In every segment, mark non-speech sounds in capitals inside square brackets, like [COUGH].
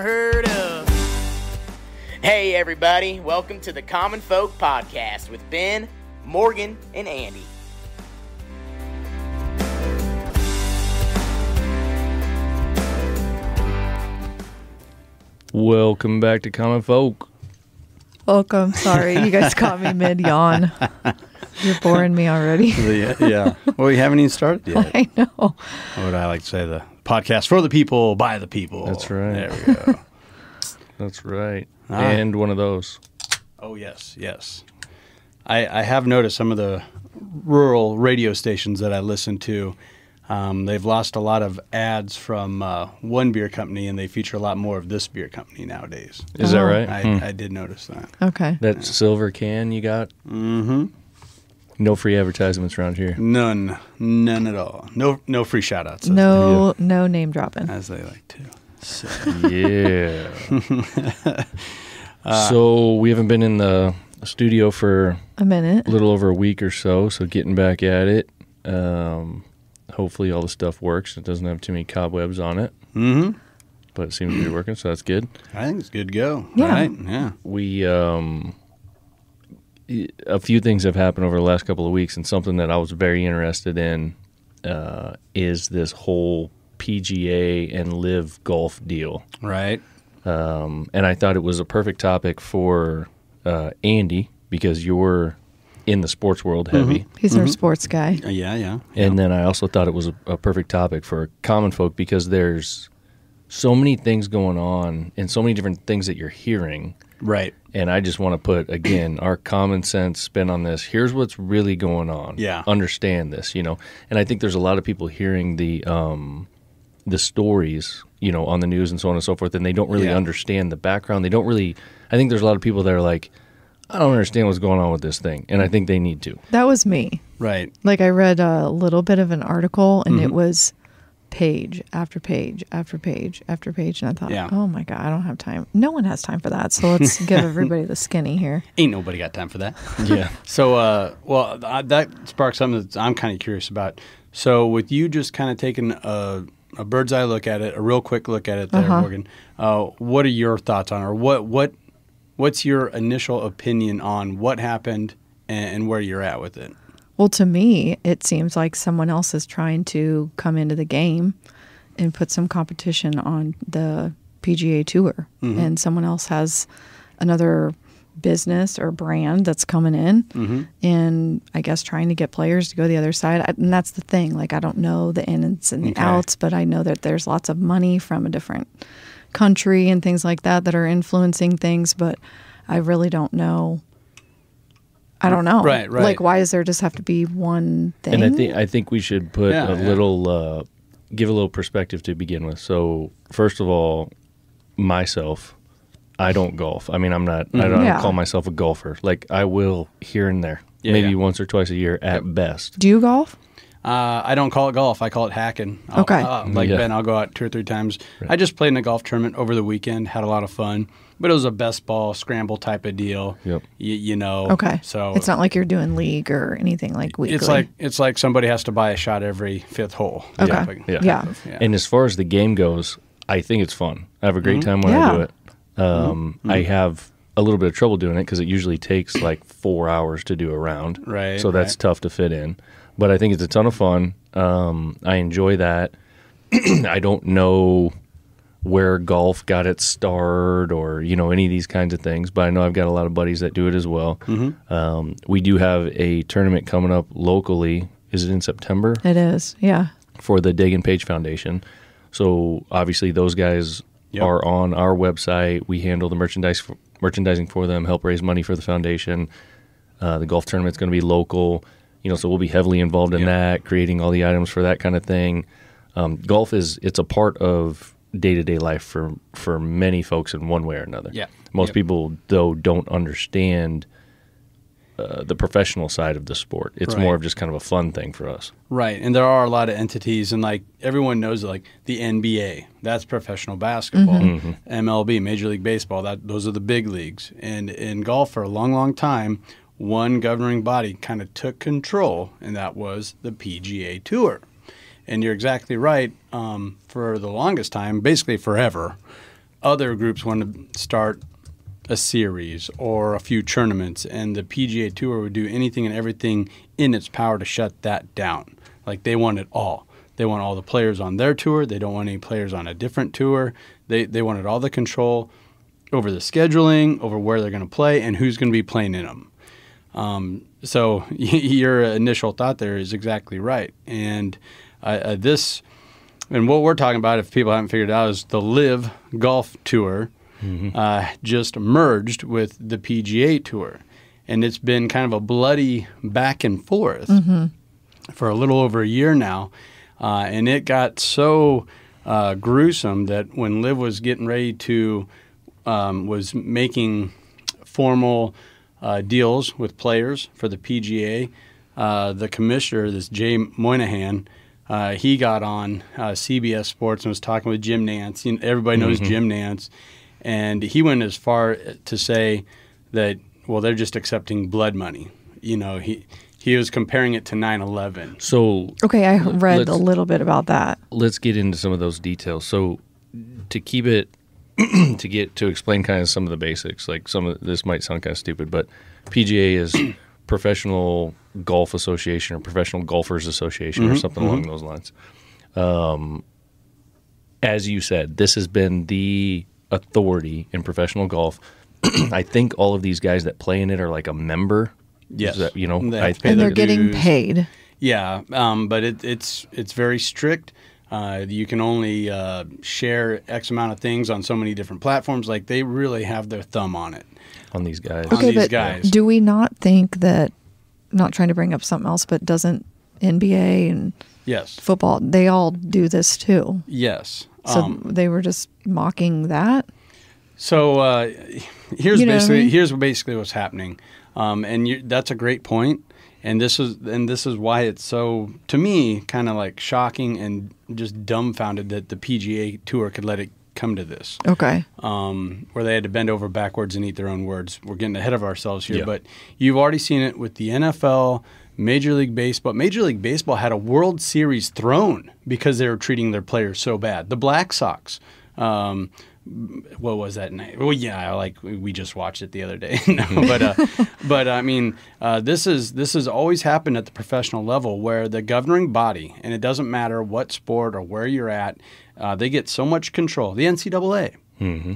town heard of. Hey, everybody, welcome to the Common Folk Podcast with Ben, Morgan, and Andy. Welcome back to Common Folk. Welcome. Sorry, you guys caught me mid yawn. [LAUGHS] You're boring me already. The, yeah. Well, we haven't even started yet. [LAUGHS] I know. What would I like to say? The podcast for the people, by the people. That's right. There we go. [LAUGHS] That's right. Ah. And one of those. oh, yes, yes. I, I have noticed some of the rural radio stations that I listen to, um, they've lost a lot of ads from uh, one beer company and they feature a lot more of this beer company nowadays. Is that Oh. right? I, Hmm. I did notice that. Okay. that silver can you got? Mm-hmm. No free advertisements around here. None. None at all. No no free shout outs. No, no name dropping. As they like to. So, Yeah. [LAUGHS] [LAUGHS] so we haven't been in the studio for A minute. a little over a week or so. So getting back at it. Um, hopefully all the stuff works. It doesn't have too many cobwebs on it, mm-hmm. but it seems to be working. So that's good. I think it's good to go. Yeah. Right? Yeah. we um a few things have happened over the last couple of weeks and something that I was very interested in uh, is this whole PGA and LIV golf deal. Right. Um, and I thought it was a perfect topic for uh, Andy because you're in the sports world heavy. He's our sports guy. Uh, yeah, yeah. And then I also thought it was a, a perfect topic for common folk because there's so many things going on and so many different things that you're hearing. Right. And I just want to put again our common sense spin on this. Here's what's really going on. Yeah. Understand this, you know. And I think there's a lot of people hearing the um the stories, you know, on the news and so on and so forth, and they don't really Yeah. understand the background. They don't really I think there's a lot of people that are like, I don't understand what's going on with this thing. And I think they need to. That was me. Right. Like I read a little bit of an article and Mm-hmm. it was page after page after page after page. And I thought, Yeah. oh my God, I don't have time. No one has time for that. So let's [LAUGHS] give everybody the skinny here. Ain't nobody got time for that. [LAUGHS] Yeah. So, uh, well, th- that sparks something that I'm kind of curious about. So, with you just kind of taking a, a bird's eye look at it, a real quick look at it, there, Uh-huh. Morgan. Uh, what are your thoughts on, it? or what what what's your initial opinion on what happened and, and where you're at with it? Well, to me, it seems like someone else is trying to come into the game and put some competition on the PGA Tour, mm-hmm. and someone else has another business or brand that's coming in, mm-hmm. and I guess trying to get players to go the other side. I, and that's the thing. Like, I don't know the ins and the Okay. outs, but I know that there's lots of money from a different country and things like that that are influencing things, but I really don't know. I don't know. Right, right. Like, why does there just have to be one thing? And I think I think we should put Yeah, a yeah. little uh, give a little perspective to begin with. So first of all, myself, I don't golf. I mean, I'm not. I don't Yeah. call myself a golfer. Like I will here and there, Yeah, maybe yeah. once or twice a year at best. Do you golf? Uh, I don't call it golf. I call it hacking. I'll- Okay. uh, like Yeah. Ben, I'll go out two or three times. I just played in a golf tournament over the weekend. Had a lot of fun, but it was a best ball scramble type of deal. Yep. Y- you know. Okay. So it's not like you're doing league or anything like weekly. It's like it's like somebody has to buy a shot every fifth hole. Okay. type of- Yeah. Yeah. Yeah. And as far as the game goes, I think it's fun. I have a great time when I do it. Um, I have a little bit of trouble doing it because it usually takes like four hours to do a round. Right, So that's right. tough to fit in. But I think it's a ton of fun. Um, I enjoy that. [CLEARS THROAT] I don't know where golf got its start or you know any of these kinds of things, but I know I've got a lot of buddies that do it as well. Mm-hmm. Um, we do have a tournament coming up locally. Is it in September? it is. Yeah. for the Dagan Page Foundation. So obviously those guys Yep. are on our website. We handle the merchandise merchandising for them, help raise money for the foundation. Uh, the golf tournament's going to be local, you know, so we'll be heavily involved in Yep. that, creating all the items for that kind of thing. Um, golf is it's a part of day to day life for for many folks in one way or another. Yeah. most Yep. people though don't understand. Uh, the professional side of the sport. It's Right. more of just kind of a fun thing for us. Right, and there are a lot of entities, and like everyone knows, like the NBA, that's professional basketball. Mm-hmm. MLB, Major League Baseball, that those are the big leagues. And in golf, for a long, long time, one governing body kind of took control, and that was the PGA Tour. And you're exactly right. Um, for the longest time, basically forever, other groups want to start a series or a few tournaments, and the PGA Tour would do anything and everything in its power to shut that down. Like they want it all. They want all the players on their tour. They don't want any players on a different tour. They they wanted all the control over the scheduling, over where they're going to play, and who's going to be playing in them. Um, so [LAUGHS] your initial thought there is exactly right, and uh, uh, this and what we're talking about, if people haven't figured it out, is the LIV Golf Tour Mm-hmm. uh, just merged with the PGA Tour, and it's been kind of a bloody back and forth for a little over a year now, uh, and it got so uh, gruesome that when LIV was getting ready to um, was making formal uh, deals with players for the PGA, uh, the commissioner, this Jay Monahan. Uh, he got on uh, CBS Sports and was talking with Jim Nantz. You know, everybody knows Jim Nantz, and he went as far to say that well, they're just accepting blood money. You know, he he was comparing it to 9/11. So Okay, I read a little bit about that. let's get into some of those details. So to keep it [CLEARS THROAT] to get to explain kind of some of the basics, like some of this might sound kind of stupid, but PGA is [CLEARS THROAT] Professional Golf Association or Professional Golfers Association or something along those lines. Um, as you said, this has been the authority in professional golf. [CLEARS THROAT] I think all of these guys that play in it are like a member. Yes. That- you know, they I, and they're getting dues. paid. Yeah, um, but it, it's it's very strict. Uh, you can only uh, share X amount of things on so many different platforms. Like they really have their thumb on it. on these guys. On Okay, these but guys. do we not think that? Not trying to bring up something else, but doesn't NBA and Yes, football they all do this too? yes. So Um, they were just mocking that. So uh, here's You know what I basically mean? here's basically what's happening, um, and you, that's a great point. And this is and this is why it's so to me kind of like shocking and just dumbfounded that the PGA Tour could let it come to this, Okay. um, where they had to bend over backwards and eat their own words. We're getting ahead of ourselves here, Yeah. but you've already seen it with the NFL. Major League Baseball. Major League Baseball had a World Series thrown because they were treating their players so bad. The Black Sox, um, what was that night? Well, yeah, like we- just watched it the other day. [LAUGHS] no, [LAUGHS] but uh, but I mean, uh, this is this has always happened at the professional level where the governing body, and it doesn't matter what sport or where you're at, uh, they get so much control. The NCAA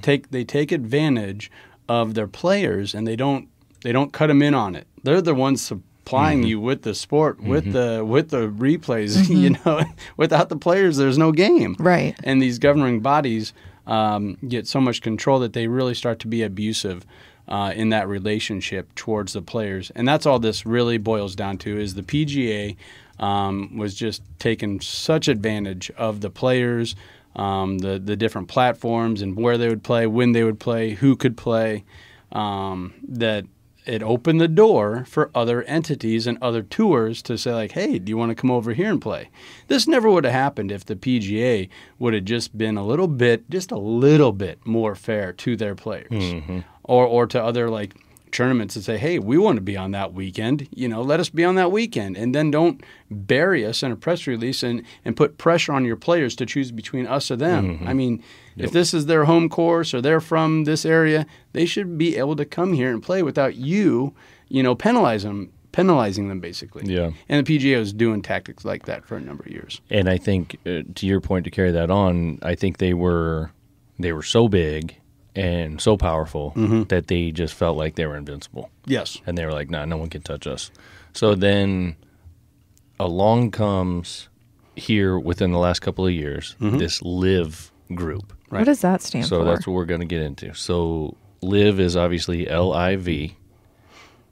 take they take advantage of their players, and they don't they don't cut them in on it. They're the ones supplying you with the sport, with the with the replays. [LAUGHS] You know, without the players, there's no game Right. and these governing bodies um, get so much control that they really start to be abusive uh, in that relationship towards the players. And that's all this really boils down to is the pga um, was just taking such advantage of the players um, the, the different platforms and where they would play when they would play who could play um, that it opened the door for other entities and other tours to say like hey do you want to come over here and play? This never would have happened if the pga would have just been a little bit just a little bit more fair to their players. Mm-hmm. Or, or to other like tournaments and say hey we want to be on that weekend you know let us be on that weekend and then don't bury us in a press release and, and put pressure on your players to choose between us or them i mean if this is their home course or they're from this area, they should be able to come here and play without you, you know, penalize them, penalizing them basically. Yeah. And the PGA was doing tactics like that for a number of years. And I think, uh, to your point, to carry that on, I think they were they were so big and so powerful that they just felt like they were invincible, Yes. and they were like, "Nah, no one can touch us." So then, along comes here within the last couple of years this LIV group. What does that stand so for? So that's what we're going to get into. So LIV is obviously L I V,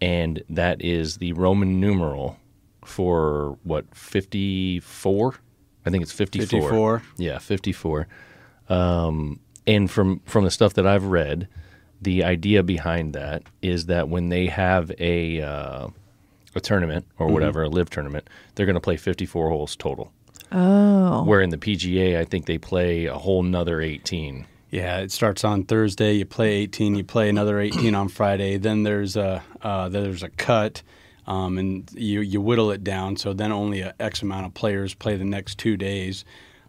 and that is the Roman numeral for what fifty four. I think it's fifty four. 54. Yeah, fifty four. Um, and from from the stuff that I've read, the idea behind that is that when they have a uh, a tournament or whatever, a LIV tournament, they're going to play fifty four holes total. oh. Where in the PGA, I think they play a whole nother eighteen. Yeah, it starts on Thursday. You play 18. You play another 18 on Friday. Then there's a uh, there's a cut, um, and you you whittle it down. So then only a X amount of players play the next two days.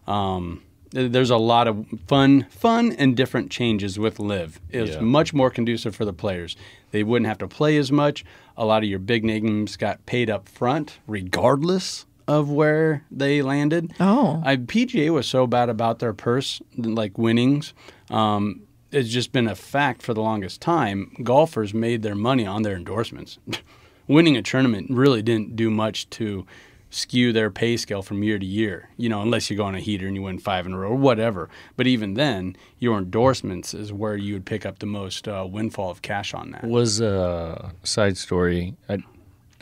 Um, there's a lot of fun, fun and different changes with LIV. It's Yeah. much more conducive for the players. They wouldn't have to play as much. A lot of your big names got paid up front, regardless of where they landed. Oh. I, PGA was so bad about their purse, like winnings. Um, it's just been a fact for the longest time. Golfers made their money on their endorsements. [LAUGHS] Winning a tournament really didn't do much to skew their pay scale from year to year, you know, unless you go on a heater and you win five in a row or whatever. But even then, your endorsements is where you would pick up the most uh, windfall of cash on that. Was a side story. I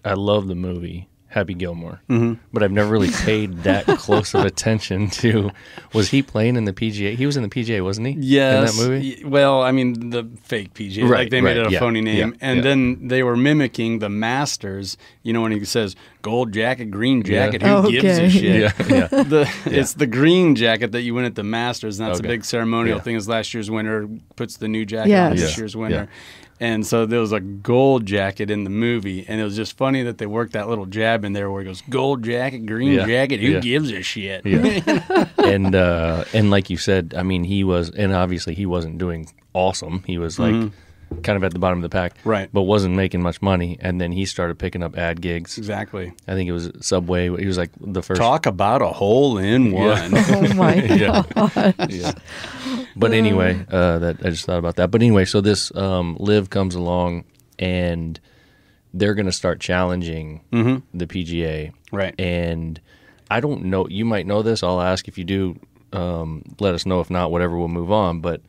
I love the movie Happy Gilmore, mm-hmm. but I've never really paid that close of attention to. Was he playing in the PGA? He was in the PGA, wasn't he? Yes. in that movie. Well, I mean the fake PGA, Right, like they made it a yeah, phony name, yeah, and yeah. then they were mimicking the Masters. You know when he says gold jacket, green Yeah. jacket, who gives a shit? Yeah, [LAUGHS] yeah. The, It's the green jacket that you win at the Masters, and that's Okay. a big ceremonial Yeah. thing. Is last year's winner puts the new jacket Yes. on this Yeah, year's winner. Yeah. And so there was a gold jacket in the movie, and it was just funny that they worked that little jab in there where he goes, "Gold jacket, green Yeah, jacket, who yeah. gives a shit?" Yeah. [LAUGHS] and uh, and like you said, I mean, he was, and obviously he wasn't doing awesome. He was like kind of at the bottom of the pack, Mm-hmm. Right. But wasn't making much money. And then he started picking up ad gigs. exactly. I think it was Subway. He was like the first. Talk about a hole in one. [LAUGHS] Oh my [LAUGHS] Yeah. god. yeah. But anyway, uh, that I just thought about that. But anyway, so this um, LIV comes along, and they're going to start challenging the PGA, Right. And I don't know. You might know this. I'll ask if you do. Um, let us know. If not, whatever, we'll move on. But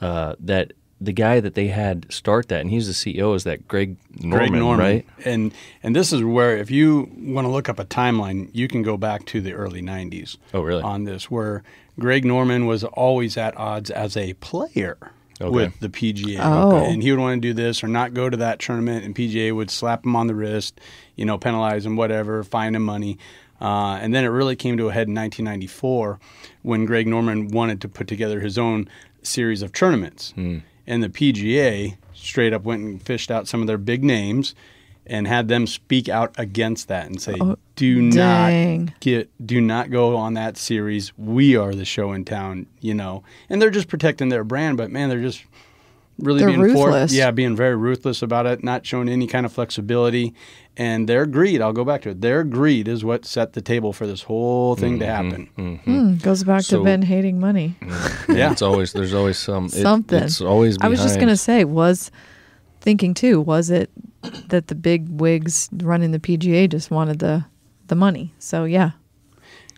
uh, that the guy that they had start that, and he's the CEO, is that Greg Norman, Greg Norman, right? And and this is where if you want to look up a timeline, you can go back to the early '90s. Oh, really? On this, where Greg Norman was always at odds as a player Okay. with the PGA, Oh. and he would want to do this or not go to that tournament, and PGA would slap him on the wrist, you know, penalize him, whatever, fine him money. Uh, and then it really came to a head in 1994 when Greg Norman wanted to put together his own series of tournaments. And the PGA straight up went and fished out some of their big names and had them speak out against that and say, oh, "Do dang. not get, do not go on that series. We are the show in town." You know, and they're just protecting their brand, but man, they're just really They're being for- ruthless. yeah, being very ruthless about it, not showing any kind of flexibility, and their greed. I'll go back to it. Their greed is what set the table for this whole thing to mm-hmm, happen. Mm-hmm. Hmm, goes back So- to Ben hating money. Mm. [LAUGHS] Yeah. It's always there's always some it- Something. it's always. I was just gonna say, was thinking too, was it that the big wigs running the PGA just wanted the the money? So yeah.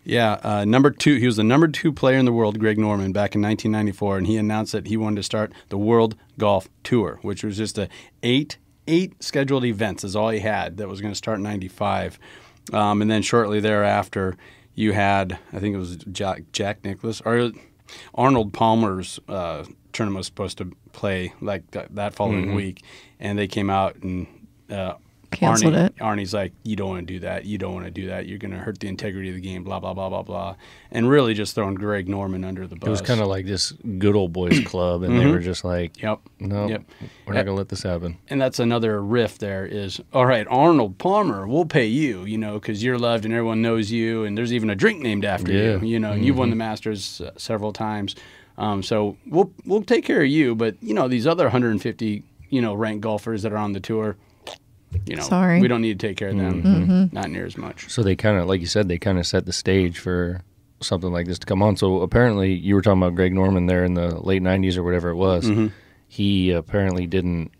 Yeah, uh, number two. He was the number two player in the world, Greg Norman, back in 1994, and he announced that he wanted to start the World Golf Tour, which was just a eight eight scheduled events is all he had. That was going to start in '95, um, and then shortly thereafter, you had I think it was Jack, Jack Nicklaus or Arnold Palmer's uh, tournament was supposed to play like that, that following week, and they came out and. Uh, Canceled Arnie, it. Arnie's like, you don't want to do that. You don't want to do that. You're going to hurt the integrity of the game. Blah blah blah blah blah, and really just throwing Greg Norman under the bus. It was kind of like this good old boys [CLEARS THROAT] club, and they were just like, yep, "No, Yep. we're not gonna let this happen." and that's another riff. There is all right, Arnold Palmer, we'll pay you, you know, because you're loved and everyone knows you, and there's even a drink named after Yeah. you, you know, and you've won the Masters uh, several times. Um, so we'll we'll take care of you, but you know these other 150 you know ranked golfers that are on the tour, you know, Sorry. we don't need to take care of them, not near as much. So they kind of, like you said, they kind of set the stage for something like this to come on. So apparently, you were talking about Greg Norman there in the late '90s or whatever it was. Mm-hmm. He apparently didn't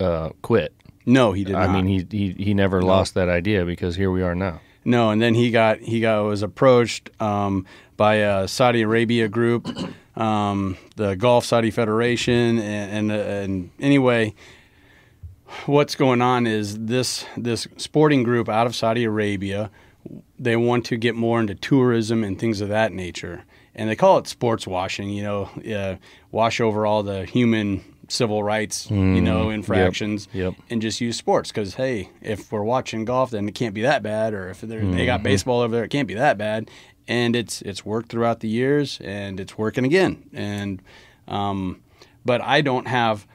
uh, quit. No, he did not. I not. mean, he he he never lost that idea because here we are now. No, and then he got he got was approached um, by a Saudi Arabia group, um, the Gulf Saudi Federation, and, and and anyway, what's going on is this this sporting group out of Saudi Arabia, they want to get more into tourism and things of that nature, and they call it sports washing. You know, uh, wash over all the human civil rights, you know, infractions, yep. and just use sports because hey, if we're watching golf, then it can't be that bad, or if they're- they got baseball over there, it can't be that bad. And it's it's worked throughout the years, and it's working again. And um, but I don't have,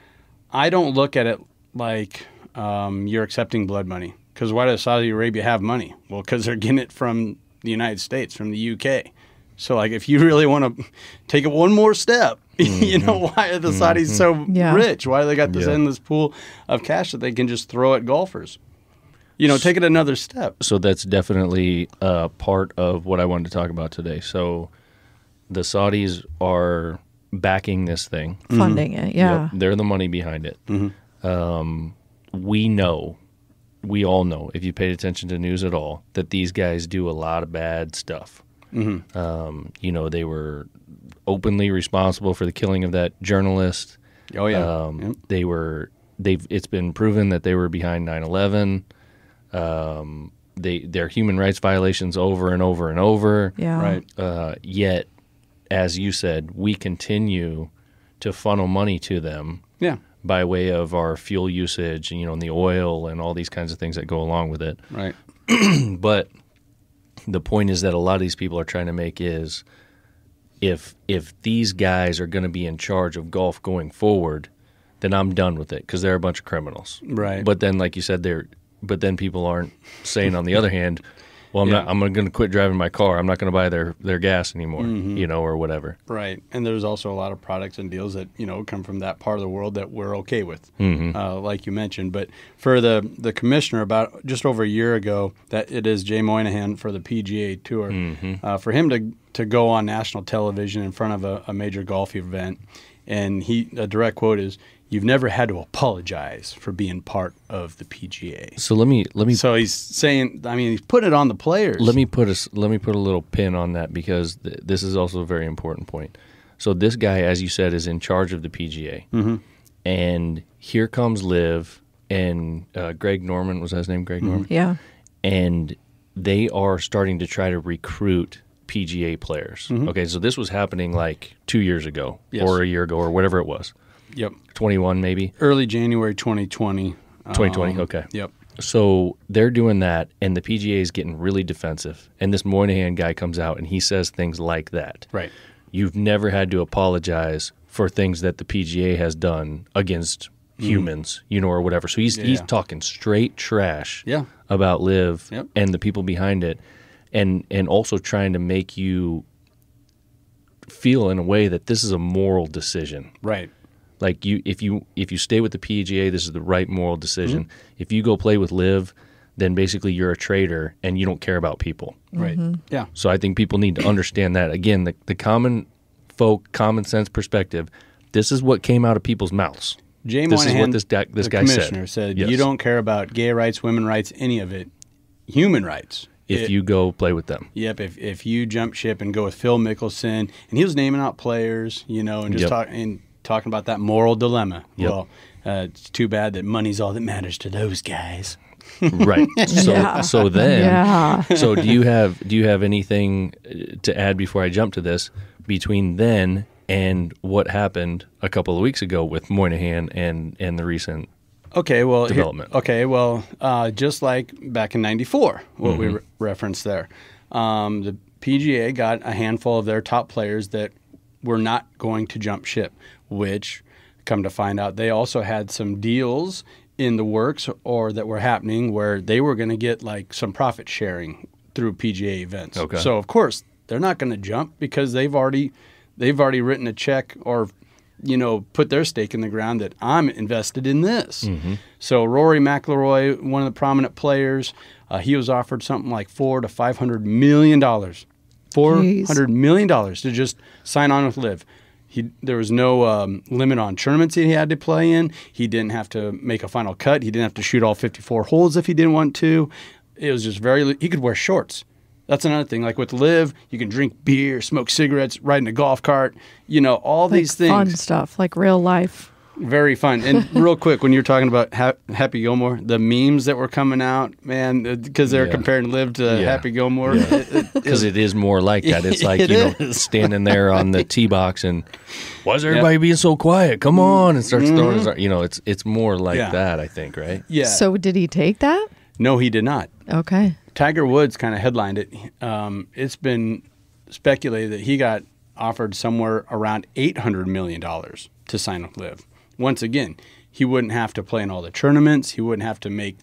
I don't look at it like um, you're accepting blood money. Because why does Saudi Arabia have money? Well, because they're getting it from the United States, from the UK. So like if you really want to take it one more step, [LAUGHS] you know why are the Saudis so Yeah. rich? Why do they got this Yeah. endless pool of cash that they can just throw at golfers? You know, take it another step. so that's definitely uh, part of what I wanted to talk about today. So the Saudis are backing this thing. Funding it. Yeah. Yep, they're the money behind it. Um, we know, we all know, if you paid attention to news at all, that these guys do a lot of bad stuff. Um, you know, they were openly responsible for the killing of that journalist. Oh yeah. Um, Yep. They were they've it's been proven that they were behind 9/11. Um, they their human rights violations over and over and over. Yeah. Right. Uh, yet, as you said, we continue to funnel money to them Yeah. by way of our fuel usage, and you know, and the oil and all these kinds of things that go along with it. Right. [CLEARS THROAT] But the point is that a lot of these people are trying to make is if if these guys are going to be in charge of golf going forward, then I'm done with it because they're a bunch of criminals. Right. But then, like you said, they're but then people aren't saying on the other hand, well, I'm not. I'm going to quit driving my car. I'm not going to buy their their gas anymore. Mm-hmm. You know, or whatever. Right, and there's also a lot of products and deals that you know come from that part of the world that we're okay with, uh, like you mentioned. But for the the commissioner, about just over a year ago, that it is Jay Monahan for the PGA Tour, uh, for him to to go on national television in front of a, a major golf event, and he a direct quote is, "You've never had to apologize for being part of the PGA." So let me let me So he's saying, I mean, he's putting it on the players. let me put a s- let me put a little pin on that because th- this is also a very important point. So this guy, as you said, is in charge of the PGA, mm-hmm. and here comes Liv and uh, Greg Norman was that his name, Greg Norman, Yeah. and they are starting to try to recruit PGA players. Okay, so this was happening like two years ago Yes. or a year ago or whatever it was, Yep, twenty one maybe. early January 2020. 2020, um, okay. Yep. So they're doing that, and the PGA is getting really defensive. And this Monahan guy comes out and he says things like that. Right. You've never had to apologize for things that the PGA has done against humans, you know, or whatever. So he's he's Mm-hmm. Talking straight trash Yeah. about LIV Yep. and the people behind it, and and also trying to make you feel in a way that this is a moral decision Right. Like you if you if you stay with the PGA this is the right moral decision Mm-hmm. if you go play with LIV then basically you're a traitor and you don't care about people Right. Yeah. so i think people need to understand that again the, the common folk common sense perspective this is what came out of people's mouths Jay This is what this guy- this the guy said. commissioner said, Yes. you don't care about gay rights, women rights, any of it. Human rights. if It- you go play with them Yep. If, if you jump ship and go with Phil Mickelson, and he was naming out players, you know, and just Yep. talk, and talking about that moral dilemma. Yep. Well, uh, it's too bad that money's all that matters to those guys. [LAUGHS] right [LAUGHS] so Yeah. so then [LAUGHS] Yeah. so do you have do you have anything uh, to add before I jump to this between then and what happened a couple of weeks ago with Monahan and and the recent Okay, well, here- Development. okay, well, uh, just like back in '94, what we re- referenced there, um, the PGA got a handful of their top players that were not going to jump ship. Which, come to find out, they also had some deals in the works or that were happening where they were going to get like some profit sharing through PGA events. Okay. So of course they're not going to jump because they've already they've already written a check or you know put their stake in the ground that I'm invested in this. So Rory McIlroy, one of the prominent players, uh, he was offered something like four to five hundred million dollars, four hundred million dollars to just sign on with LIV. He, there was no um, limit on tournaments that he had to play in. He didn't have to make a final cut. He didn't have to shoot all 54 holes if he didn't want to. It was just very. He could wear shorts. That's another thing. Like with LIV, you can drink beer, smoke cigarettes, ride in a golf cart. You know, all Like these things. fun stuff, like real life. Very fun. And [LAUGHS] real quick, when you're talking about ha- Happy Gilmore, the memes that were coming out, man, because they're Yeah. comparing LIV to Yeah. Happy Gilmore. Yeah. it- it- because it is more like that. It's [LAUGHS] like It you know is. [LAUGHS] standing there on the tee box and why is everybody being so quiet? Come on and starts throwing. His, you know, it's it's more like Mm-hmm. Yeah. that. I think right. yeah. So did he take that? no, he did not. Okay. Tiger Woods kind of headlined it. Um, it's been speculated that he got offered somewhere around eight hundred million dollars to sign with LIV. Once again, he wouldn't have to play in all the tournaments. He wouldn't have to make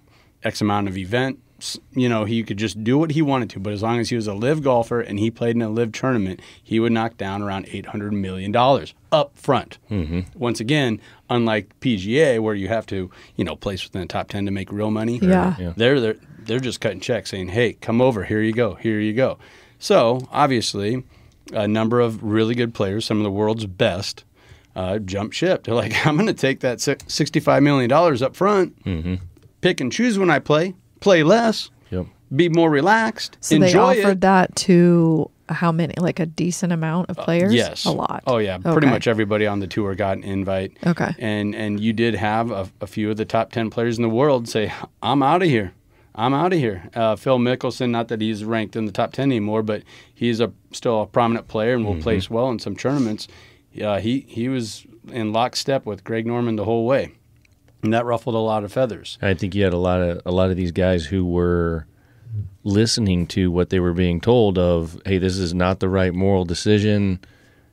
X amount of events. you know, he could just do what he wanted to, but as long as he was a LIV golfer and he played in a LIV tournament, he would knock down around eight hundred million dollars up front. Mm-hmm. Once again, unlike PGA, where you have to, you know, place within the top ten to make real money. Yeah. Yeah. They're they're they're just cutting checks, saying, "Hey, come over. Here you go. Here you go." So obviously, a number of really good players, some of the world's best, uh, jump ship. They're like, [LAUGHS] "I'm going to take that sixty-five million dollars up front, pick and choose when I play, play less, Yep. be more relaxed, So enjoy they offered it." that to how many? Like a decent amount of players? Uh, Yes, A lot. Oh yeah, pretty much everybody on the tour got an invite. Okay. and and you did have a, a few of the top ten players in the world say, "I'm out of here. I'm out of here." Uh, Phil Mickelson, not that he's ranked in the top ten anymore, but he's a still a prominent player and will place well in some tournaments. Uh, he he was in lockstep with Greg Norman the whole way, and that ruffled a lot of feathers. I think you had a lot of a lot of these guys who were listening to what they were being told of, hey, this is not the right moral decision.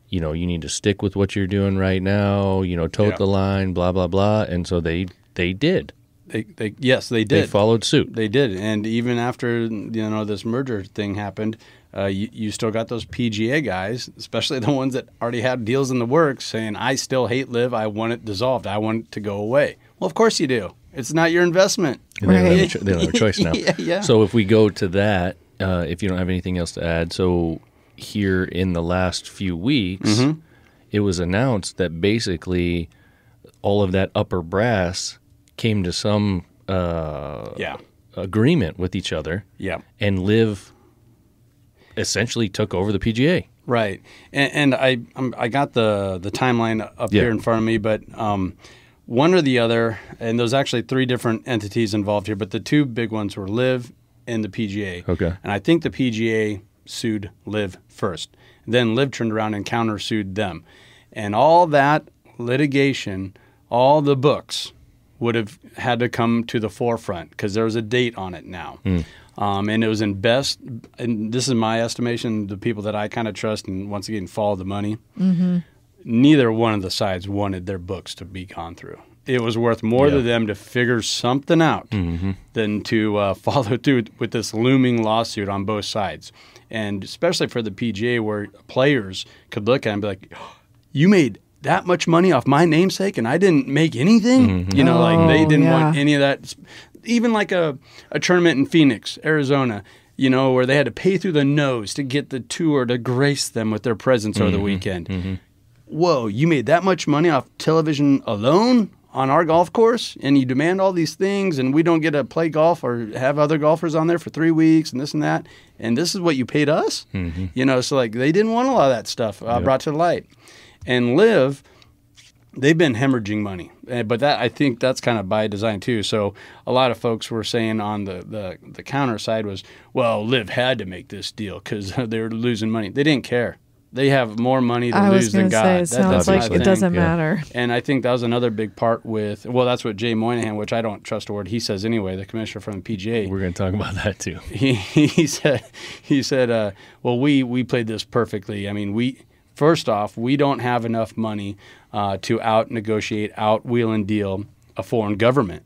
You know, you need to stick with what you're doing right now. You know, tote Yeah. the line, blah blah blah. And so they they did. They, they yes, they did. They followed suit. They did, and even after you know this merger thing happened, uh, you, you still got those PGA guys, especially [LAUGHS] the ones that already had deals in the works, saying, "I still hate LIV. I want it dissolved. I want it to go away." Well, of course you do. It's not your investment. They don't, have a cho- they don't have a choice [LAUGHS] now. Yeah, yeah. So if we go to that, uh, if you don't have anything else to add, so here in the last few weeks, Mm-hmm. it was announced that basically all of that upper brass came to some uh, Yeah, agreement with each other, yeah. and LIV essentially took over the PGA. Right, and, and I I'm, I got the the timeline up Yeah. here in front of me, but um, one or the other, and there's actually three different entities involved here, but the two big ones were LIV and the PGA. Okay. and I think the PGA sued LIV first, then LIV turned around and countersued them, and all that litigation, all the books would have had to come to the forefront because there was a date on it now. Um, and it was in best, and this is my estimation, the people that I kind of trust and once again follow the money. Neither one of the sides wanted their books to be gone through. It was worth more Yeah. to them to figure something out than to uh, [LAUGHS] follow through with this looming lawsuit on both sides. And especially for the PGA, where players could look at it and be like, you made that much money off my namesake and I didn't make anything. Mm-hmm. You know, like they Oh, didn't want any of that. Even like a, a tournament in Phoenix, Arizona, you know, where they had to pay through the nose to get the tour to grace them with their presence over the mm-hmm. weekend. Mm-hmm. Whoa, you made that much money off television alone on our golf course? And you demand all these things and we don't get to play golf or have other golfers on there for three weeks and this and that. And this is what you paid us? You know so like they didn't want a lot of that stuff uh, brought to light and LIV they've been hemorrhaging money Uh, but that i think that's kind of by design too so a lot of folks were saying on the the, the counter side was well LIV had to make this deal because [LAUGHS] they're losing money they didn't care they have more money to I lose than going god say, it That- sounds that's like my it doesn't yeah. matter. And I think that was another big part with well, that's what Jay Monahan, which I don't trust a word he says anyway, the commissioner from the PGA. We're going to talk about that too. [LAUGHS] He, he said he said, uh, well, we we played this perfectly. I mean, we first off, we don't have enough money uh, to out negotiate, out wheel and deal a foreign government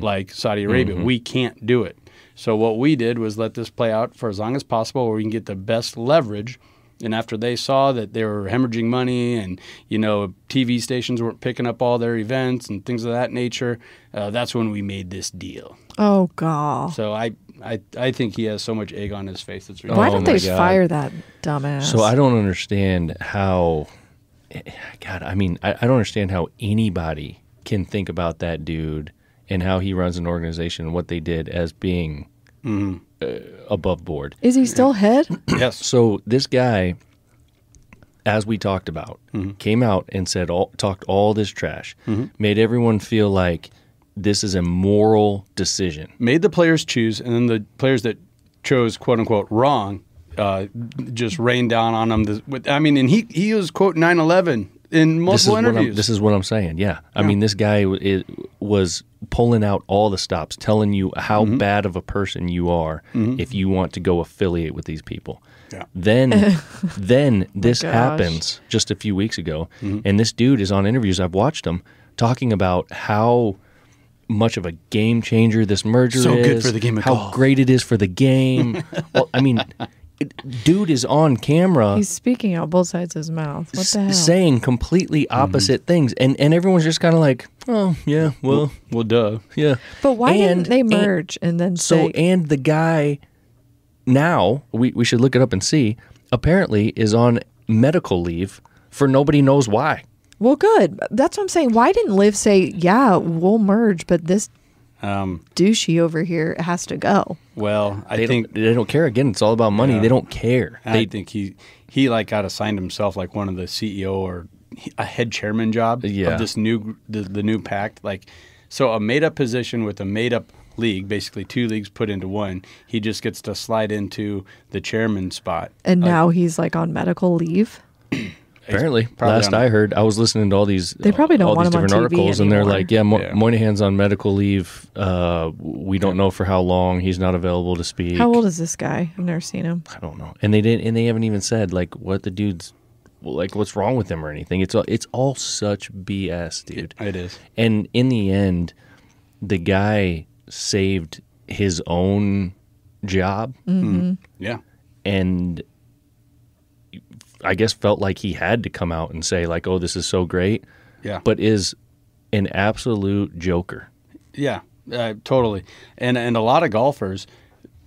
like Saudi Arabia. We can't do it. So what we did was let this play out for as long as possible, where we can get the best leverage. And after they saw that they were hemorrhaging money, and you know TV stations weren't picking up all their events and things of that nature, uh, that's when we made this deal. Oh, God. So I, I, I think he has so much egg on his face. It's Why Oh don't my they God. fire that dumbass? So I don't understand how. God, I mean, I, I don't understand how anybody can think about that dude and how he runs an organization and what they did as being mm-hmm. uh, above board. Is he still head? [CLEARS THROAT] yes. So this guy, as we talked about, mm-hmm. came out and said all talked all this trash, mm-hmm. made everyone feel like this is a moral decision. Made the players choose, and then the players that chose "quote unquote" wrong uh, just rained down on them. This, with- I mean, and he he was quote 9/11 in multiple what I'm, interviews. this is what I'm saying. Yeah, I mean, this guy it, was pulling out all the stops, telling you how Mm-hmm. bad of a person you are if you want to go affiliate with these people. Yeah. Then, [LAUGHS] then this gosh. happens just a few weeks ago, Mm-hmm. and this dude is on interviews. I've watched him talking about how much of a game changer this merger So is. good for the game of how golf. great it is for the game. [LAUGHS] well, I mean, it- dude is on camera He's speaking out both sides of his mouth. What the hell? saying completely mhm. opposite things, and and everyone's just kind of like, oh yeah, well Well, duh. yeah. but why And- didn't they and- merge and, then So say? and the guy now we we should look it up and see. Apparently, is on medical leave for nobody knows why. Well, good. That's what I'm saying. Why didn't Liv say, "Yeah, we'll merge," but this Um, douchey over here has to go? well, I They think don't, they don't care. Again, it's all about money. Yeah. They don't care. I They think he he like got assigned himself like one of the CEO or a head chairman job Yeah. of this new the, the new pact. Like, so a made up position with a made up league, basically two leagues put into one. He just gets to slide into the chairman spot. And now he's like on medical leave. [CLEARS THROAT] apparently probably last I heard, I was listening to all these. They probably don't all want these him different TV articles, and they're like, "Yeah, Mo- Yeah. Monahan's on medical leave. Uh, we don't know for how long. He's not available to speak. How old is this guy? I've never seen him. I don't know. And they didn't, and they haven't even said like what the dude's, like what's wrong with him or anything. It's all, it's all such BS, dude. It is. And in the end, the guy saved his own job Yeah. and I guess felt like he had to come out and say like, "Oh, this is so great," Yeah. but is an absolute joker. Yeah, uh, totally. And and a lot of golfers,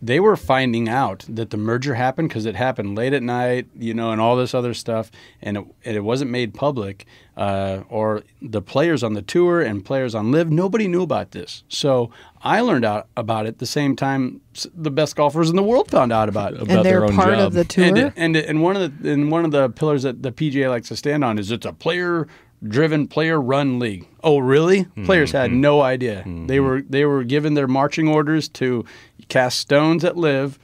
they were finding out that the merger happened because it happened late at night, you know, and all this other stuff, and it, and it wasn't made public. Uh, or the players on the tour and players on LIV, nobody knew about this. So I learned out about it the same time the best golfers in the world found out about it. About and they're their own part job. of the tour. And, and and one of the and one of the pillars that the PGA likes to stand on is it's a player driven player run league. Oh, really? Players had no idea. They were they were given their marching orders to cast stones at LIV,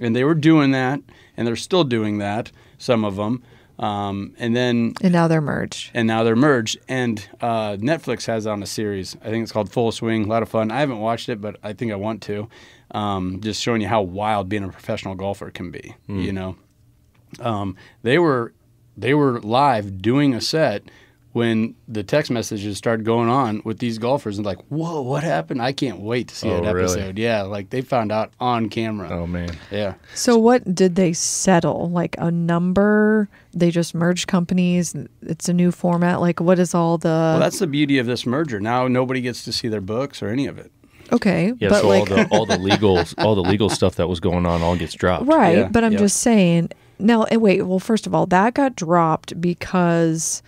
and they were doing that, and they're still doing that. Some of them, um, and then and now they're merged. and now they're merged. And uh, Netflix has on a series. I think it's called Full Swing. A lot of fun. I haven't watched it, but I think I want to. Um, just showing you how wild being a professional golfer can be. You know, um, they were they were live doing a set when the text messages started going on with these golfers and like, whoa, what happened? I can't wait to see Oh, that really? episode. Yeah, like they found out on camera. Oh man. Yeah. So what did they settle? Like a number? They just merged companies. It's a new format. Like what is all the? Well, that's the beauty of this merger. Now nobody gets to see their books or any of it. okay, Yeah, but so like all the all the legal all the legal stuff that was going on all gets dropped. right. Yeah, but I'm yeah. just saying. Now, eh, wait. Well, first of all, that got dropped because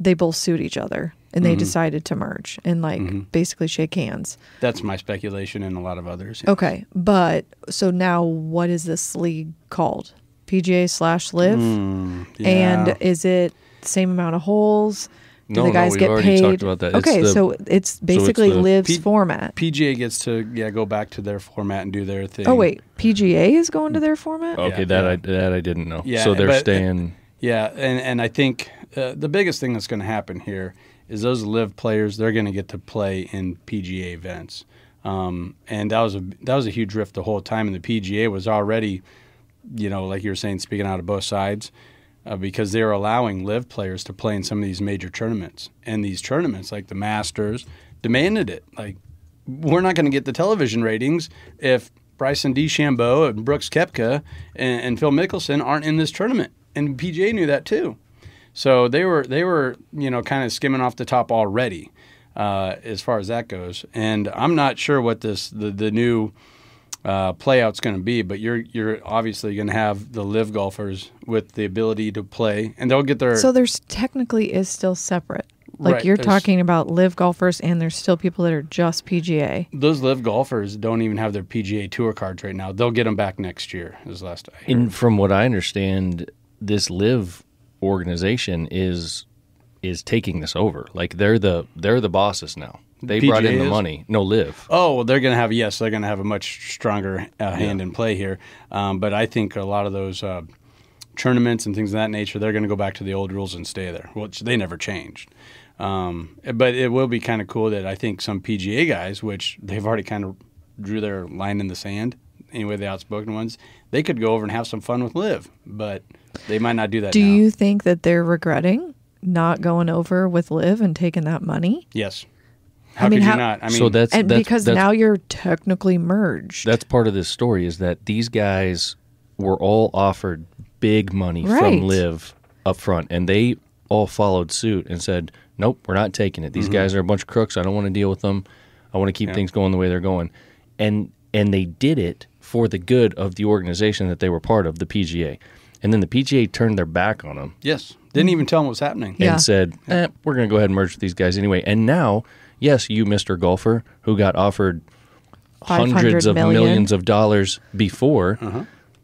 they both sued each other and they Mm-hmm. decided to merge and like basically shake hands. That's my speculation and a lot of others. Okay, but so now what is this league called? PGA slash LIV, Mm, and is it the same amount of holes? Do No, the guys we've get already paid? talked about that. It's Okay, the- so it's basically the LIV's P- format. PGA gets to yeah go back to their format and do their thing. oh wait, PGA is going to their format. Okay, Yeah, that yeah. I that I didn't know. Yeah, so they're but- staying. Yeah, and and I think uh, the biggest thing that's going to happen here is those LIV players they're going to get to play in PGA events, um, and that was a that was a huge rift the whole time. And the PGA was already, you know, like you were saying, speaking out of both sides. Uh, because they are allowing LIV players to play in some of these major tournaments, and these tournaments like the Masters demanded it. Like, we're not going to get the television ratings if Bryson DeChambeau and Brooks Koepka and, and Phil Mickelson aren't in this tournament, and PGA knew that too. So they were they were you know kind of skimming off the top already uh, as far as that goes. And I'm not sure what this the the new uh, playout's going to be, but you're you're obviously going to have the LIV golfers with the ability to play, and they'll get their So there's technically is still separate. Like Right, you're talking about LIV golfers, and there's still people that are just PGA. those LIV golfers don't even have their PGA Tour cards right now. They'll get them back next year. Is last I heard. And from what I understand, this live organization is is taking this over. Like they're the they're the bosses now. They brought in PGA the is? money. No LIV. Oh, well, they're going to have yes, they're going to have a much stronger uh, hand in play here. Um, but I think a lot of those uh, tournaments and things of that nature, they're going to go back to the old rules and stay there, which they never changed. Um, but it will be kind of cool that I think some PGA guys, which they've already kind of drew their line in the sand, anyway, the outspoken ones, they could go over and have some fun with LIV, but they might not do that. Do now. you think that they're regretting not going over with LIV and taking that money? Yes. How I mean, could how- you not? I mean, so that's and that's, because that's, now you're technically merged. that's part of this story is that these guys were all offered big money Right. from LIV up front, and they all followed suit and said, "Nope, we're not taking it. These mm-hmm. guys are a bunch of crooks. I don't want to deal with them. I want to keep things going the way they're going." And and they did it for the good of the organization that they were part of, the PGA. And then the PGA turned their back on them yes, didn't even tell them what was happening. Yeah. and said, eh, "We're going to go ahead and merge with these guys anyway." And now, yes, you, Mister Golfer, who got offered hundreds of million. millions of dollars before,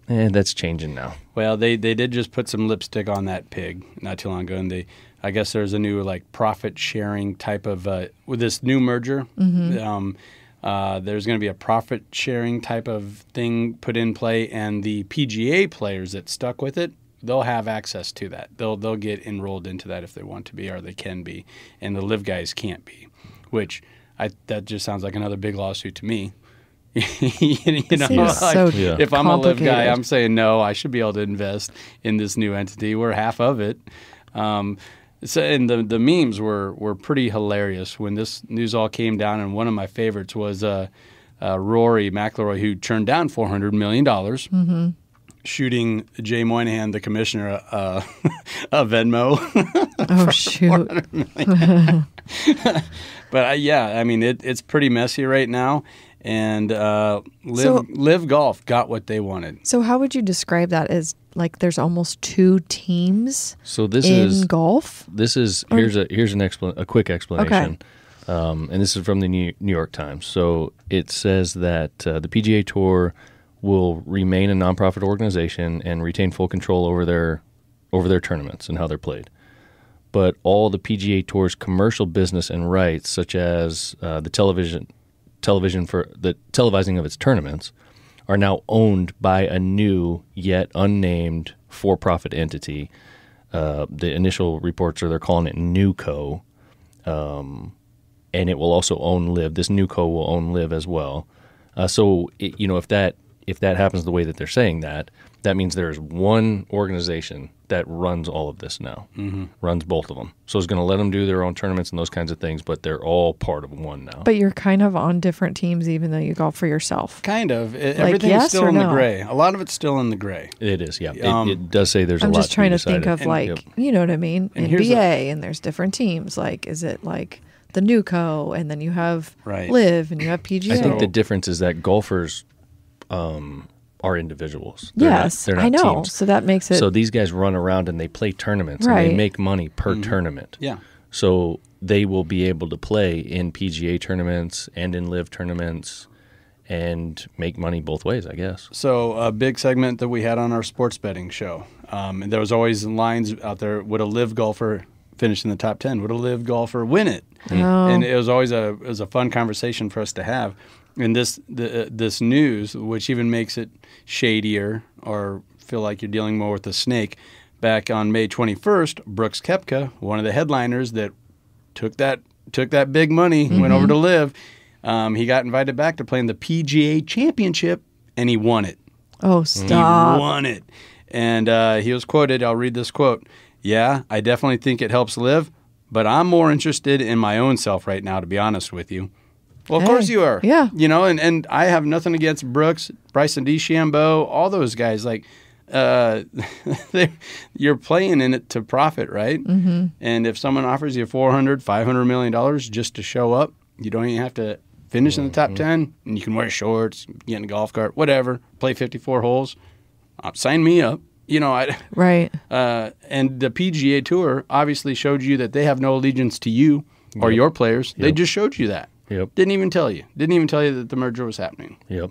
eh, that's changing now. Well, they they did just put some lipstick on that pig not too long ago, and they I guess there's a new like profit sharing type of uh, with this new merger. Um, uh, there's going to be a profit sharing type of thing put in play, and the PGA players that stuck with it, they'll have access to that. They'll they'll get enrolled into that if they want to be or they can be, and the LIV guys can't be, which I that just sounds like another big lawsuit to me. [LAUGHS] you know, like, so Yeah. if I'm a LIV guy. I'm saying no. I should be able to invest in this new entity. We're half of it. Um, and the the memes were were pretty hilarious when this news all came down. And one of my favorites was uh, uh, Rory McIlroy, who turned down 400 million dollars. Mm-hmm. Shooting Jay Monahan, the commissioner, uh, [LAUGHS] a Venmo. [LAUGHS] oh shoot! [LAUGHS] but uh, yeah, I mean it, it's pretty messy right now. And uh, LIV So- LIV golf got what they wanted. So how would you describe that? As like there's almost two teams So this in is golf? this is here's a here's an explan- a quick explanation. Um, and this is from the New New York Times. So it says that uh, the PGA Tour will remain a nonprofit organization and retain full control over their over their tournaments and how they're played. But all the PGA Tour's commercial business and rights, such as uh, the television television for the televising of its tournaments, are now owned by a new yet unnamed for-profit entity. Uh, the initial reports are they're calling it NewCo, um, and it will also own LIV. This NewCo will own LIV as well. Uh, so it, you know if that if that happens the way that they're saying that, that means there's one organization that runs all of this now, mm-hmm. runs both of them. So it's going to let them do their own tournaments and those kinds of things, but they're all part of one now. But you're kind of on different teams, even though you golf for yourself. Kind of. It, everything's yes still or in the gray. A lot of it's still in the gray. it is, yeah. It, Um, it does say there's I'm lot just trying be to think of And- like, Yep. you know what I mean? And NBA, a- and there's different teams. Like, is it like the new co, and then you have Right. LIV, and you have PGA? I think the difference is that golfers um, are individuals. They're not- yes, they're not I know. teams. So that makes it So these guys run around and they play tournaments and Right. they make money per tournament. Yeah. So they will be able to play in PGA tournaments and in LIV tournaments and make money both ways, I guess. So a big segment that we had on our sports betting show. Um, and there was always lines out there: Would a LIV golfer finish in the top ten? Would a LIV golfer win it? Oh. And it was always a it was a fun conversation for us to have. And this the, uh, this news, which even makes it shadier or feel like you're dealing more with a snake. Back on May 21st, Brooks Koepka, one of the headliners that took that took that big money, went over to LIV. Um, he got invited back to play in the PGA Championship, and he won it. oh He stop. won it. And uh, he was quoted. I'll read this quote. Yeah, I definitely think it helps LIV, but I'm more interested in my own self right now, to be honest with you. Well, of Hey, course you are. yeah. You know, and, and I have nothing against Brooks, Bryson DeChambeau, all those guys. Like, uh, [LAUGHS] you're playing in it to profit, right? Mm-hmm. And if someone offers you 400, 500 million dollars just to show up, you don't even have to finish in the top 10 and you can wear shorts, get in a golf cart, whatever, play 54 holes. Uh, sign me up. You know, I, [LAUGHS] Right. uh, and the PGA Tour obviously showed you that they have no allegiance to you or your players. They just showed you that. Yep. Didn't even tell you. Didn't even tell you that the merger was happening. Yep.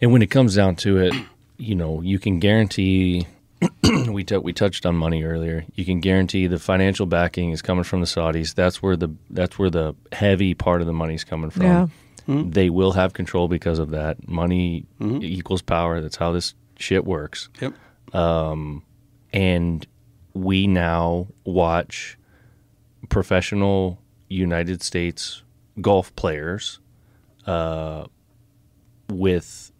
And when it comes down to it, you know, you can guarantee. [CLEARS THROAT] we t- we touched on money earlier. You can guarantee the financial backing is coming from the Saudis. That's where the that's where the heavy part of the money is coming from. Yeah. They will have control because of that. Money equals power. That's how this shit works. Yep. Um, and we now watch professional United States golf players uh, with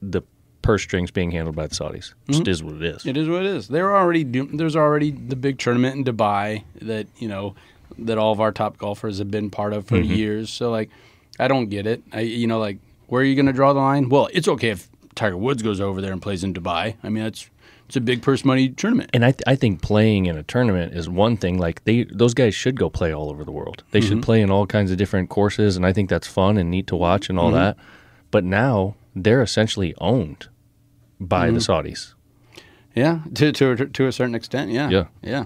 the purse strings being handled by the Saudis. Just is what it is. It is what it is. They're already do- there's already the big tournament in Dubai that you know that all of our top golfers have been part of for years. So like, I don't get it. I you know like where are you going to draw the line? Well, it's okay if Tiger Woods goes over there and plays in Dubai. I mean, it's it's a big purse money tournament. And I, th- I think playing in a tournament is one thing. Like they, those guys should go play all over the world. They should mm-hmm. play in all kinds of different courses, and I think that's fun and neat to watch and all mm-hmm. that. But now they're essentially owned by the mm-hmm. Saudis. Yeah, to to to a certain extent, yeah, Yeah. yeah.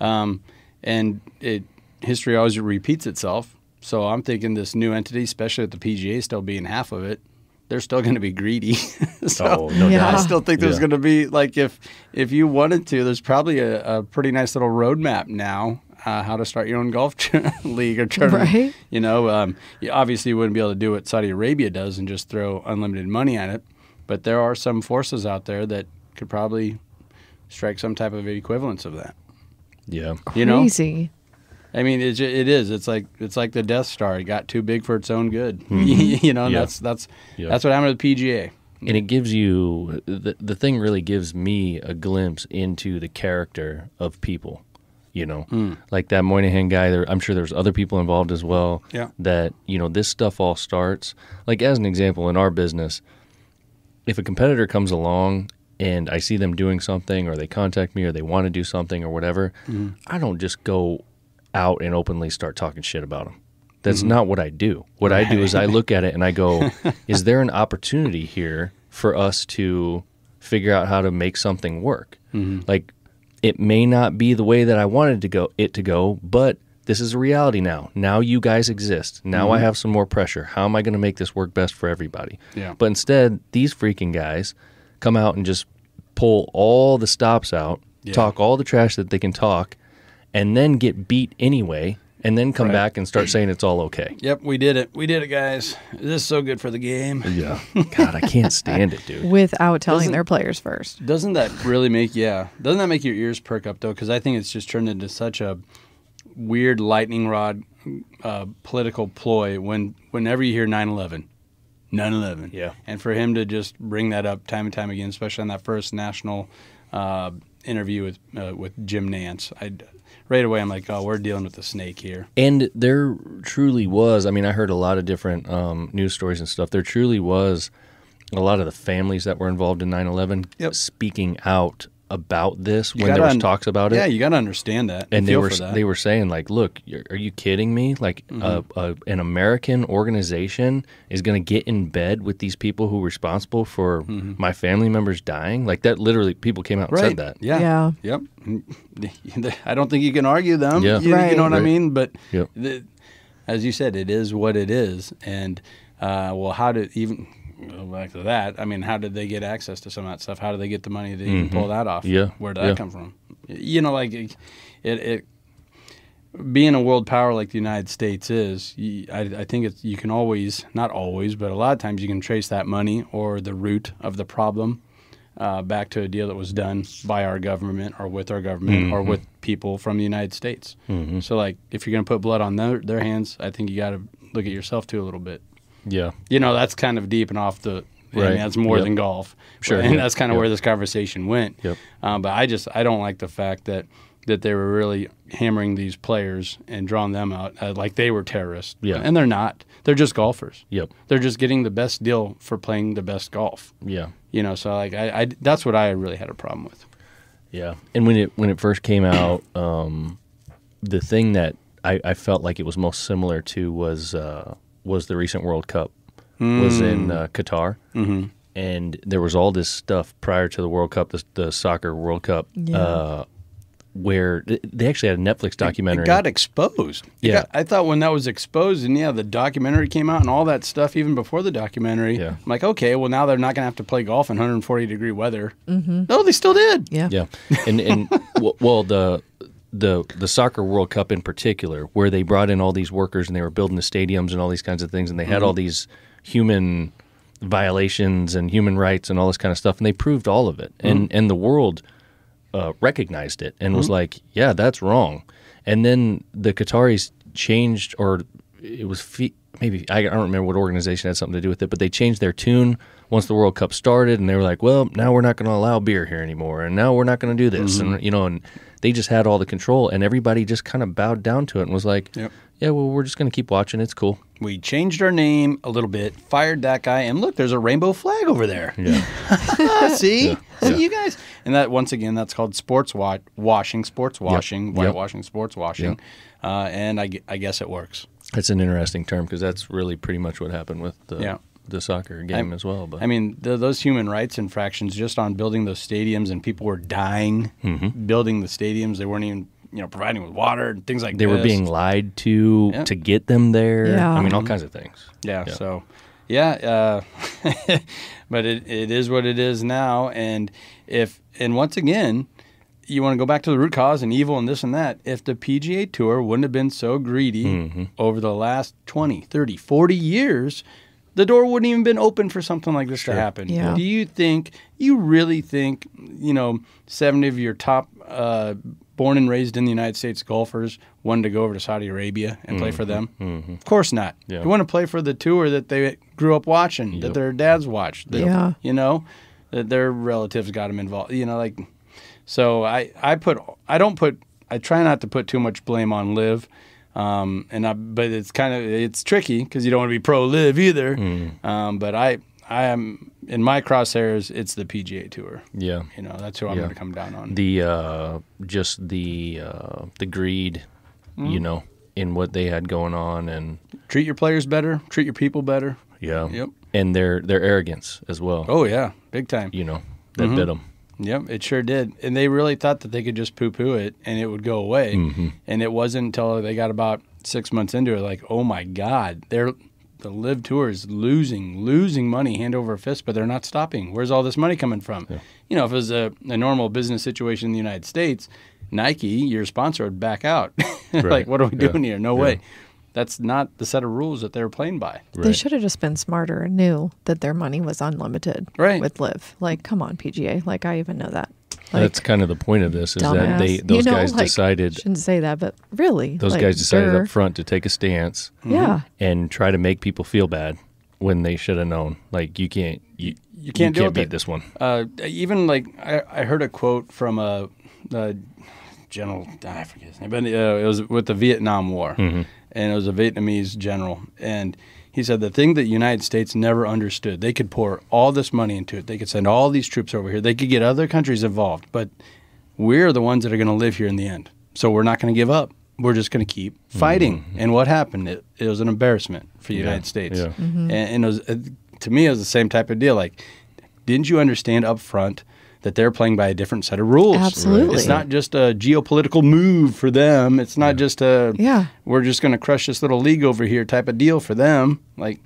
Um, and it history always repeats itself. So I'm thinking this new entity, especially with the PGA still being half of it, they're still going to be greedy. [LAUGHS] so Oh, no Yeah. I still think there's Yeah. going to be like if if you wanted to, there's probably a, a pretty nice little roadmap now. Uh, how to start your own golf [LAUGHS] league or tournament? Right. You know, um, you obviously wouldn't be able to do what Saudi Arabia does and just throw unlimited money at it, but there are some forces out there that could probably strike some type of equivalence of that. Yeah. You know, Crazy. I mean, it, it is. It's like it's like the Death Star. It got too big for its own good. [LAUGHS] Mm-hmm. you know, Yeah. that's that's Yeah. that's what happened with PGA. and it gives you the, the thing really gives me a glimpse into the character of people you know hmm. like that Monahan guy there i'm sure there's other people involved as well Yeah. that you know this stuff all starts like as an example in our business if a competitor comes along and i see them doing something or they contact me or they want to do something or whatever mm-hmm. i don't just go out and openly start talking shit about them that's mm-hmm. not what I do. What I do is I look at it and I go, [LAUGHS] is there an opportunity here for us to figure out how to make something work? Mm-hmm. Like it may not be the way that I wanted to go it to go, but this is a reality now. Now you guys exist. Now I mm-hmm. have some more pressure. How am I going to make this work best for everybody? Yeah. But instead, these freaking guys come out and just pull all the stops out, talk all the trash that they can talk, and then get beat anyway, and then come Right. back and start saying it's all okay. Yep, we did it. We did it, guys. This is so good for the game. Yeah. [LAUGHS] God, I can't stand it, dude. Without telling Doesn't- their players first. Doesn't that really make yeah? Doesn't that make your ears perk up though? Because I think it's just turned into such a weird lightning rod uh, political ploy when whenever you hear 9/11, 9/11. Yeah. And for him to just bring that up time and time again, especially on that first national uh, interview with uh, with Jim Nantz, I right away I'm like, oh, we're dealing with the snake here. And there truly was, I mean, I heard a lot of different um, news stories and stuff. There truly was a lot of the families that were involved in 9 11 Yep. speaking out about this You when there was un- talks about it. Yeah, you got to understand that and they were for that. Mm-hmm. they were saying like, look, you're, are you kidding me? Like, a, a, an American organization is going to get in bed with these people who are responsible for my family members dying. Like that, literally, people came out and Mm-hmm. right. said that. Yeah. Yeah. Yep. [LAUGHS] I don't think you can argue them. Yeah. You, you know what I mean? But Yep. the, as you said, it is what it is. And uh, well, how did even go back to that? I mean, how did they get access to some of that stuff? How did they get the money to even pull that off? Mm-hmm. Yeah. Where did that Yeah. come from? You know, like it, it, it being a world power like the United States is, I, I think it's you can always, not always, but a lot of times you can trace that money or the root of the problem uh, back to a deal that was done by our government or with our government or with people from the United States. So, like, if you're going to put blood on their, their hands, I think you got to look at yourself too a little bit. Yeah. You know, that's kind of deep and off the. I Right. mean, that's more Yep. than golf. Sure, and yeah, that's [LAUGHS] kind of yep. where this conversation went. Yep. Um, but I just I don't like the fact that that they were really hammering these players and drawing them out uh, like they were terrorists. Yeah. and they're not. They're just golfers. Yep. They're just getting the best deal for playing the best golf. Yeah. You know, so like I, I that's what I really had a problem with. Yeah, and when it when it first came out, um, the thing that I, I felt like it was most similar to was uh, was the recent World Cup was in uh, Qatar, mm-hmm. and there was all this stuff prior to the World Cup, the, the soccer World Cup, Yeah. uh, where they actually had a Netflix documentary. It got exposed. It Yeah. got- I thought when that was exposed, and yeah, the documentary came out and all that stuff, even before the documentary, Yeah. I'm like, okay, well now they're not going to have to play golf in 140 degree weather. Mm-hmm. No, they still did. Yeah. Yeah, and and [LAUGHS] w- well the the the soccer World Cup in particular, where they brought in all these workers and they were building the stadiums and all these kinds of things, and they had mm-hmm. all these human violations and human rights and all this kind of stuff, and they proved all of it, and mm-hmm. and the world uh, recognized it and was mm-hmm. like, yeah, that's wrong, and then the Qataris changed or it was. Maybe I don't remember what organization had something to do with it, but they changed their tune once the World Cup started, and they were like, "Well, now we're not going to allow beer here anymore, and now we're not going to do this," Mm-hmm. and you know, and they just had all the control, and everybody just kind of bowed down to it and was like, Yep. "Yeah, well, we're just going to keep watching. It's cool." We changed our name a little bit, fired that guy, and look, there's a rainbow flag over there. Yeah, Ah, [LAUGHS] see, see Yeah. you guys, and that once again, that's called sports wa- washing, sports washing, Yep. whitewashing, sports washing, uh, and I, I guess it works. that's an interesting term because that's really pretty much what happened with the Yeah. The soccer game I'm- as well. But I mean, the, those human rights infractions just on building those stadiums, and people were dying Mm-hmm. building the stadiums. They weren't even, you know, providing with water and things like that. they were being lied to Yeah. to get them there. Yeah. I mean, all kinds of things. Yeah. Yeah. So, yeah. Uh, [LAUGHS] but it, it is what it is now. And if and once again, you want to go back to the root cause and evil and this and that. If the PGA Tour wouldn't have been so greedy Mm-hmm. over the last 20, 30, 40 years, the door wouldn't even been open for something like this Sure. to happen. Yeah. Do you think you really think, you know, 70 of your top uh, born and raised in the United States golfers wanted to go over to Saudi Arabia and play for them? Of course not. Mm-hmm. Yeah. You want to play for the tour that they grew up watching, that their dads watched. That, Yeah. You know, that their relatives got them involved. You know, like, so I, I put, I don't put, I try not to put too much blame on LIV. Um, and I, but it's kind of, it's tricky because you don't want to be pro LIV either. Mm. Um, but I, I am in my crosshairs. It's the PGA Tour. Yeah. You know, that's who I'm Yeah. going to come down on. the uh, just the uh, the greed, Mm-hmm. you know, in what they had going on, and treat your players better. Treat your people better. yeah, Yep. and their their arrogance as well. Oh yeah, big time. you know, that Mm-hmm. bit them. Yep, it sure did. And they really thought that they could just poo poo it and it would go away. Mm-hmm. And it wasn't until they got about six months into it, like, oh my God, they're the LIV tour is losing, losing money hand over fist, but they're not stopping. Where's all this money coming from? You know, if it was a, a normal business situation in the United States, Nike, your sponsor, would back out. [LAUGHS] like, Right. what are we Yeah. doing here? No Yeah. way. That's not the set of rules that they were playing by. They should have just been smarter and knew that their money was unlimited Right. with LIV. Like, come on, PGA. Like, I even know that. Like, That's kind of the point of this is that they those You know, guys like, decided Shouldn't say that, but really, those like, guys decided they're- up front to take a stance Yeah, and try to make people feel bad when they should have known. Like you can't you, You can't deal with beat it. this one. Uh, even like I, I heard a quote from a, a general. I forget his name, but uh, it was with the Vietnam War, and it was a Vietnamese general, and he said the thing that the United States never understood. They could pour all this money into it. They could send all these troops over here. They could get other countries involved, but we're the ones that are going to live here in the end. So we're not going to give up. We're just going to keep mm-hmm. fighting. Mm-hmm. And what happened? It, it was an embarrassment for the Yeah. United States. Yeah. Mm-hmm. And, and it was, uh, to me, it was the same type of deal. Like, didn't you understand up front that they're playing by a different set of rules? Absolutely. It's not just a geopolitical move for them. It's not just a Yeah. we're just going to crush this little league over here type of deal for them. Like,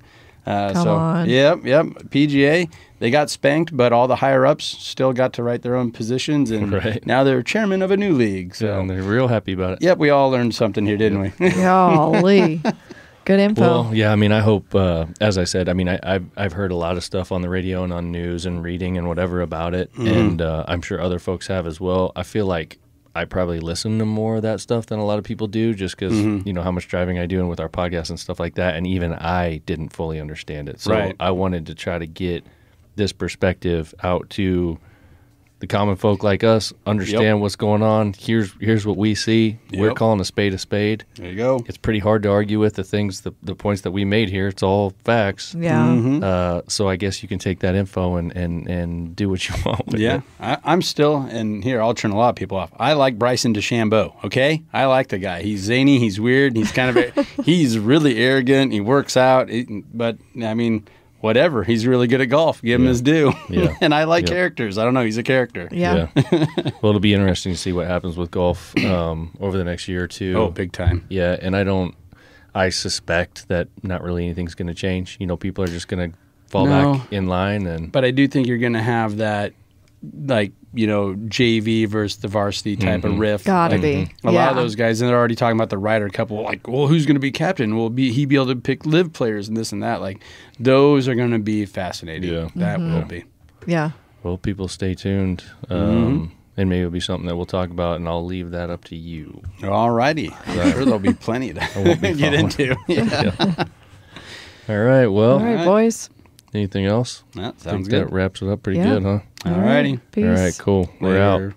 uh, Come so on. yep, yep. PGA they got spanked, but all the higher ups still got to write their own positions, and [LAUGHS] Right. now they're chairman of a new league. So and they're real happy about it. yep, we all learned something here, didn't we? golly, [LAUGHS] good info. Well, yeah, I mean, I hope, uh, as I said, I mean, I, I've I've heard a lot of stuff on the radio and on news and reading and whatever about it, Mm-hmm. and uh, I'm sure other folks have as well. I feel like I probably listen to more of that stuff than a lot of people do, just because Mm-hmm. you know how much driving I do and with our podcast and stuff like that, and even I didn't fully understand it. So Right. I wanted to try to get this perspective out to the common folk like us, understand Yep. what's going on. Here's here's what we see. We're calling a spade a spade there you go. it's pretty hard to argue with the things, the, the points that we made here. It's all facts. yeah, Mm-hmm. Uh, so I guess you can take that info and, and, and do what you [LAUGHS] want with Yeah, it. I, I'm still, and here I'll turn a lot of people off. I like Bryson DeChambeau. Okay, I like the guy. He's zany. He's weird. He's kind of, [LAUGHS] he's really arrogant. He works out, he- but I mean, whatever. He's really good at golf. Give him his due. Yeah. [LAUGHS] and I like Yeah. characters. I don't know. He's a character. yeah, [LAUGHS] well, it'll be interesting to see what happens with golf um, over the next year or two. Oh, big time. Yeah, and I don't. I suspect that not really anything's going to change. You know, people are just going to fall No. back in line, and But I do think you're going to have that, like you know, JV versus the varsity type of riff. gotta Like, be. A yeah. lot of those guys, and they're already talking about the Ryder Cup. Well, like, well, who's going to be captain? Will be he be able to pick LIV players and this and that? Like, those are going to be fascinating. Yeah. that Mm-hmm. will be. yeah. well, people stay tuned. Um, Mm-hmm. And maybe it'll be something that we'll talk about, and I'll leave that up to you. All righty, I'm sure there'll be plenty to won't be [LAUGHS] get into. [LAUGHS] Yeah. All right. Well, All right, right. boys. Anything else? That I think sounds that wraps it up pretty Yeah. good, huh? All righty. Peace. All right. Cool. We're out. Later.